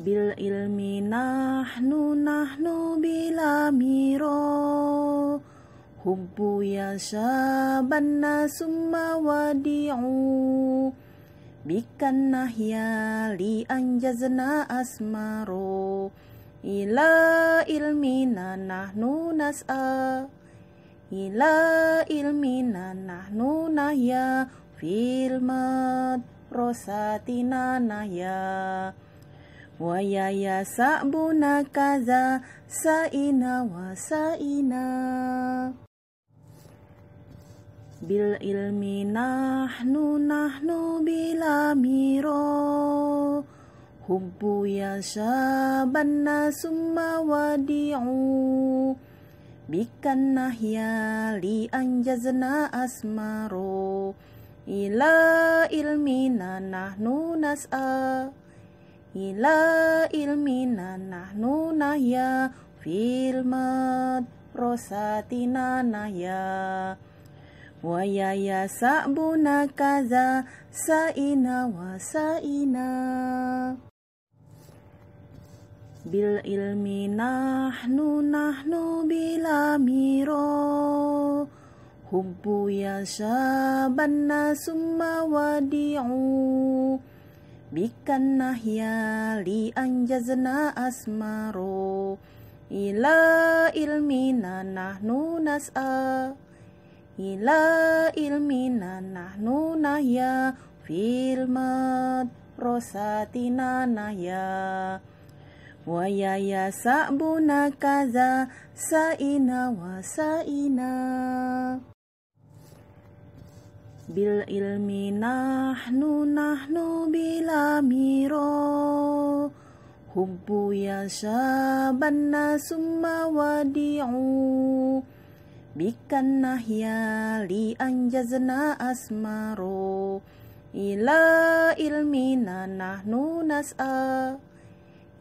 bil ilmi nahnu nahnu bila miro. Hubbu ya syabanna summa wadi'u. Bikan nahya li anjazna asmaro. Ila ilmina nahnu nas'a. Ila ilmina nahnu nahya. Filmat rosatina nahya Wayaya sa'buna kaza sa'ina wa sa'ina. Bil ilmi nahnu nahnu bila miro. Hubbu ya syabanna summa wadi'u. Bikan nahya li anjazna asmaro. Ila ilmina nahnu nas'a ila ilmina nahnu nahya filmat rosatina nahya. Wayaya sa'buna kaza sa'ina wa sa'ina. Bil ilmi nahnu nahnu bila miro hubbu ya syabanna summa wadi'u bikan nahya li anjazna asmaro. Ila ilmina nahnu nas'a. Ila ilmina nahnu nahya. Filmat rosatina nahya. Wayaya sa'buna kaza sa'ina wa sa'ina bil ilmi nahnu nahnu bila miro. Hubbu ya syabanna summa wadi'u. Bikan nahya li anjazna asmaro. Ila ilmina nahnu nas'a.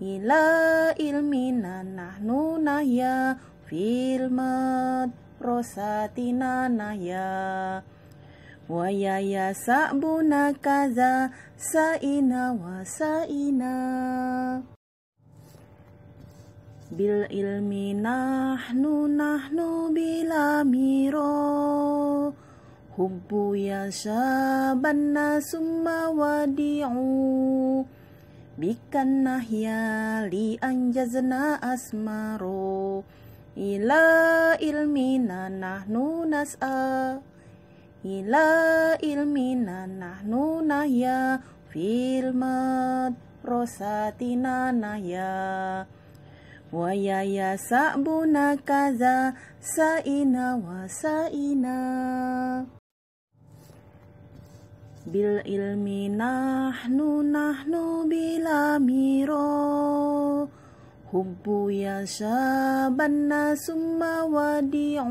Ila ilmina nahnu nahya. Filmat rosatina nahya Wayaya sa'buna kaza sa'ina wa sa'ina. Bil ilmi nahnu nahnu bila miro. Hubbu ya syabanna summa wadi'u. Bikan nahya li anjazna asmaro. Ila ilmina nahnu nas'a ila ilmina nahnu nahya filmat rosatina nahya. Wayaya sa'buna kaza sa'ina wa sa'ina. Bil ilmi nahnu nahnu bila miro. Hubbu ya syabanna summa wadi'u